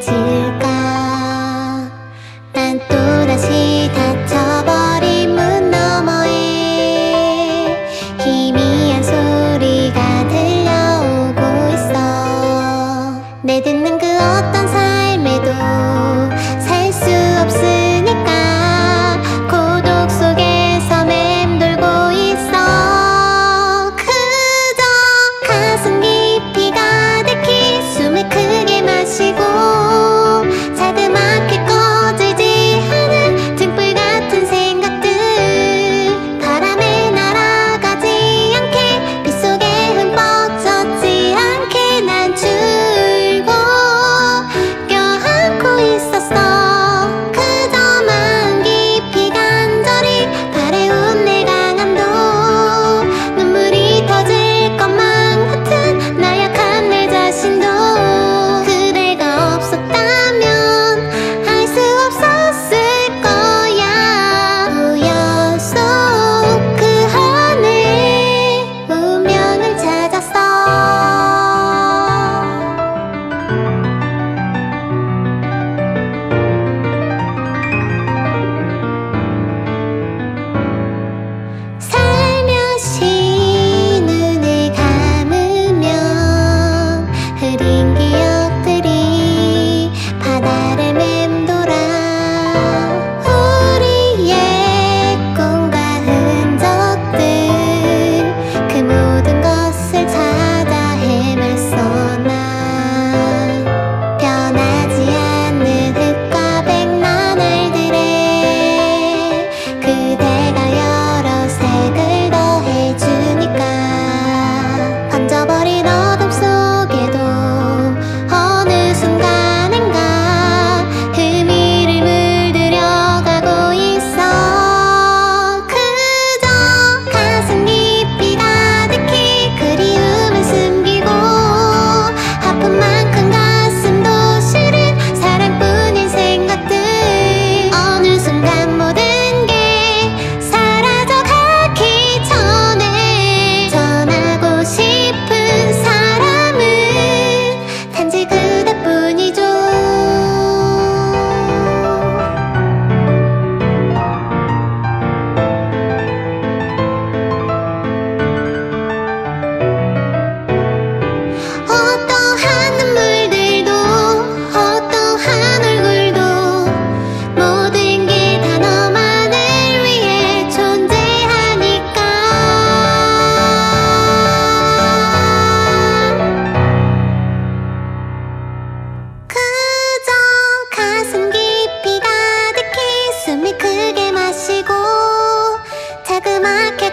天くまけ